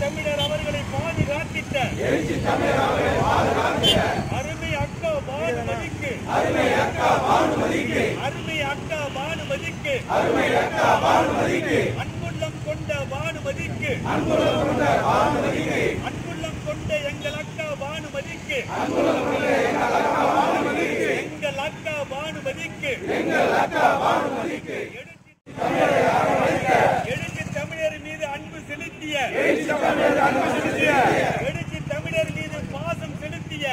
தமிழர் அவர்களை பாதுகாத்திட்ட அருமை அக்கா பானுமதிக்கு. அருமை அக்கா பானுமதிக்கு. அன்புள்ளம் கொண்ட பானுமதிக்கு. அன்புள்ளம் கொண்ட எங்கள் அக்கா. பானுமதிக்கு எங்கள் அக்கா பானுமதிக்கு எழுச்சி தமிழர் மீது அன்பு செலுத்திய. எழுச்சி தமிழர் மீது பாசம் செலுத்திய.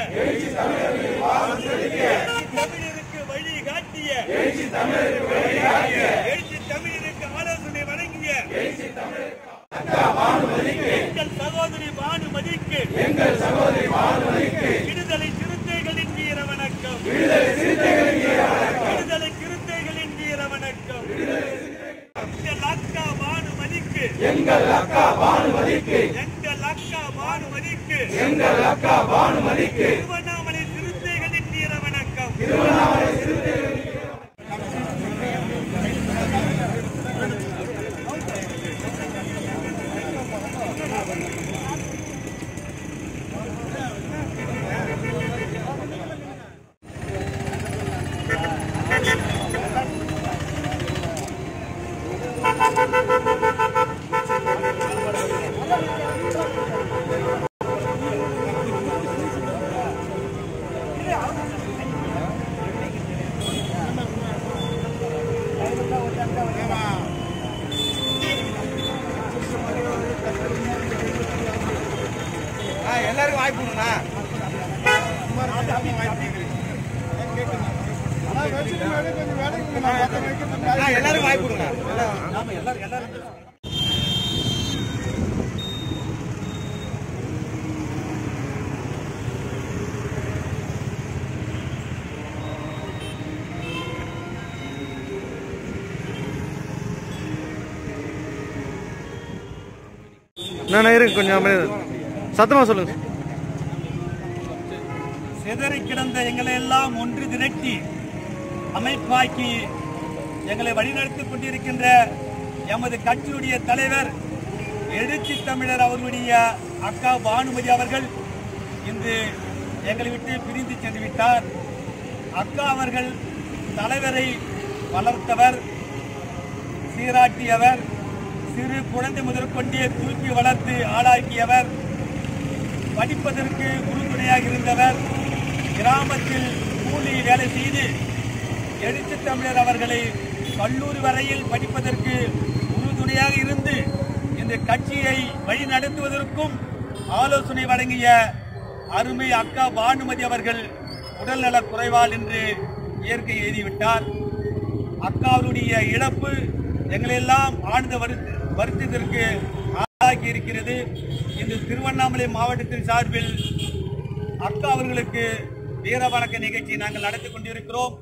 தமிழருக்கு வழி காட்டிய. எழுச்சி தமிழருக்கு ஆலோசனை வழங்கிய எங்கள் சகோதரி பானுமதிக்கு எங்கள் சகோதரி பானுமதிக்கு விடுதலை சிறுத்தைகளின் வீர வணக்கம் விடுதலை சிறுத்தைகளின் வீர வணக்கம் எங்கள் அக்கா பானுமதிக்கு எங்கள் அக்கா பானுமதிக்கு. எங்கள் அக்கா பானுமதிக்கு. எங்கள் அக்கா பானுமதிக்கு திருவண்ணாமலை சிறுத்தைகளின் வீர வணக்கம் எல்லாருக்கும் வாய்ப்பு கொடுங்கண்ணா. வாய்ப்பு கொடுங்க. நான் கொஞ்சம் அமைதியா. சத்தமா சொல்லுங்க. சிதறி கிடந்த எங்களை எல்லாம் ஒன்று திரட்டி அமைப்பாக்கி எங்களை வழிநடத்திக் கொண்டிருக்கின்ற எமது கட்சியுடைய தலைவர் எழுச்சி தமிழர் அவர்களுடைய அக்கா பானுமதி அவர்கள் இன்று எங்களை விட்டு பிரிந்து சென்று விட்டார். அக்கா அவர்கள் தலைவரை வளர்த்தவர் சீராட்டியவர் சிறு குழந்தை முதற்கொண்டே தூக்கி வளர்த்து ஆளாக்கியவர். படிப்பதற்கு உறுதுணையாக இருந்தவர் கிராமத்தில் கூலி வேலை செய்து எழுத்து தமிழர் அவர்களை கல்லூரி வரையில் படிப்பதற்கு உறுதுணையாக இருந்து இந்த கட்சியை வழிநடத்துவதற்கும் ஆலோசனை வழங்கிய அருமை அக்கா பானுமதி அவர்கள் உடல்நலக் குறைவால் என்று இயற்கை எழுதிவிட்டார். அக்காவுடைய இழப்பு எங்களெல்லாம் ஆழ்ந்த வருத்தத்திற்கு ஆளாக்கி இருக்கிறது. இந்த திருவண்ணாமலை மாவட்டத்தின் சார்பில் அக்கா அவர்களுக்கு வீர வணக்க நிகழ்ச்சி நாங்கள் நடத்தி கொண்டிருக்கிறோம்.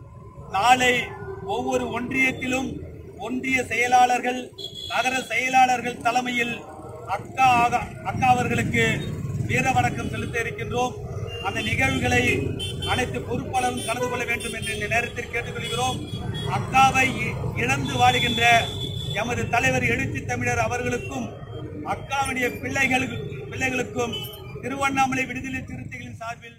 நாளை ஒவ்வொரு ஒன்றியத்திலும் ஒன்றிய செயலாளர்கள் நகர செயலாளர்கள் தலைமையில் அக்கா அக்கா அவர்களுக்கு வீர வணக்கம் செலுத்த இருக்கின்றோம். அந்த நிகழ்வுகளை அனைத்து பொறுப்பாளரும் கலந்து கொள்ள வேண்டும் என்று இந்த நேரத்தில் கேட்டுக்கொள்கிறோம். அக்காவை இ- இழந்து வாழுகின்ற எமது தலைவர் எழுச்சி தமிழர் அவர்களுக்கும் அக்காவுடைய பிள்ளைகளுக்கு பிள்ளைகளுக்கும் திருவண்ணாமலை விடுதலை சிறுத்தைகளின் சார்பில்